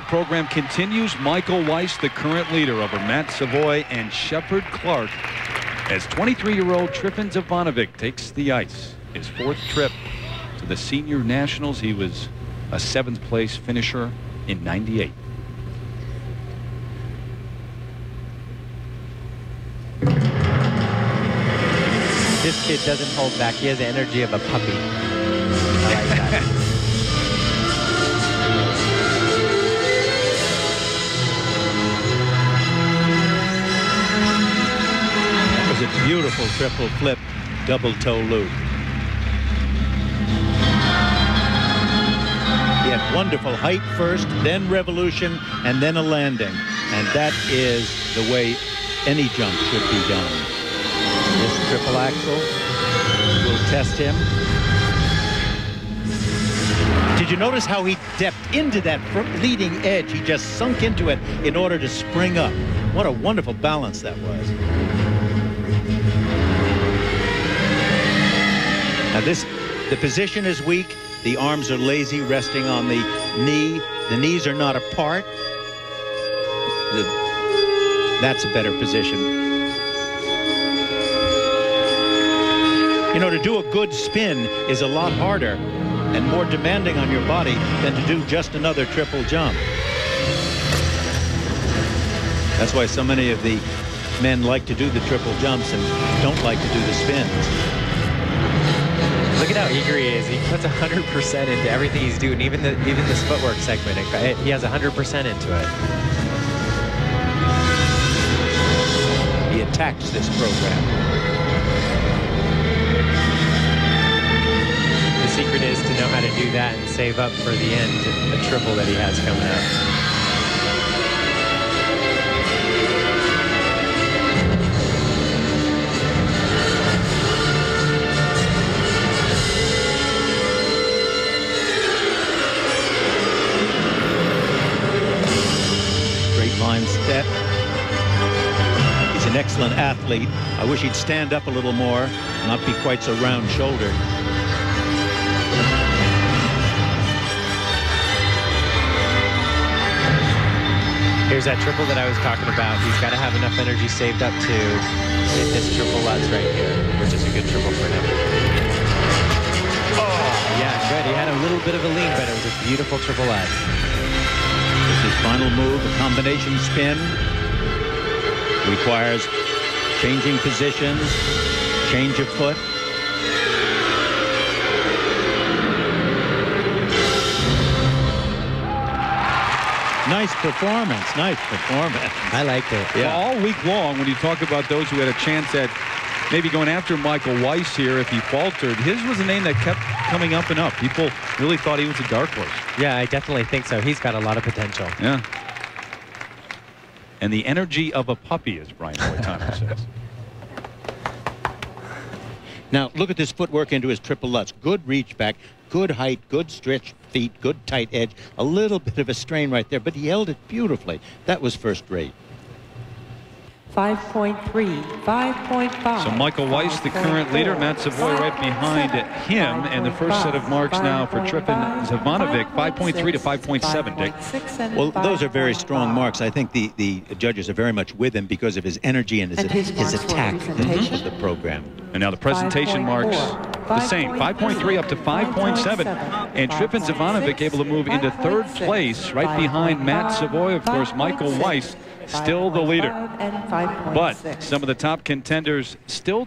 program continues. Michael Weiss, the current leader over Matt Savoy and Shepherd Clark, as 23-year-old Trifun Zivanovic takes the ice. His fourth trip to the senior nationals. He was a seventh place finisher in 98. This kid doesn't hold back. He has the energy of a puppy. beautiful triple flip, double toe loop. He had wonderful height first, then revolution, and then a landing. And that is the way any jump should be done. This triple axel will test him. Did you notice how he stepped into that leading edge? He just sunk into it in order to spring up. What a wonderful balance that was. Now this, the position is weak. The arms are lazy, resting on the knee. The knees are not apart. The, that's a better position. You know, to do a good spin is a lot harder and more demanding on your body than to do just another triple jump. That's why so many of the men like to do the triple jumps and don't like to do the spins. Look at how eager he is. He puts 100% into everything he's doing, even the even this footwork segment. He has 100% into it. He attacks this program. The secret is to know how to do that and save up for the end, the triple that he has coming up. An excellent athlete. I wish he'd stand up a little more, not be quite so round-shouldered. Here's that triple that I was talking about. He's got to have enough energy saved up to hit this triple Lutz right here, which is a good triple for him. Oh, yeah, good. He had a little bit of a lean, but it was a beautiful triple Lutz. This is his final move, a combination spin, requires changing positions, change of foot. Nice performance. Nice performance. I liked it. Yeah. Well, all week long, when you talk about those who had a chance at maybe going after Michael Weiss here if he faltered, his was a name that kept coming up and up. People really thought he was a dark horse. Yeah, I definitely think so. He's got a lot of potential. Yeah. And the energy of a puppy, as Brian Boitano says. Now, look at this footwork into his triple Lutz. Good reach back, good height, good stretch feet, good tight edge. A little bit of a strain right there, but he held it beautifully. That was first rate. 5.3, 5.5. So Michael Weiss, the current leader, Matt Savoy right behind him, and the first set of marks now for Trifun Zivanovic, 5.3 to 5.7, Dick. Well, those are very strong marks. I think the, the judges are very much with him because of his energy and his, and his, his attack of the program. And now the presentation marks the same, 5.3 up to 5.7. And Trifun Zivanovic able to move into third place right behind Matt Savoy, of course, Michael Weiss still the leader. But some of the top contenders still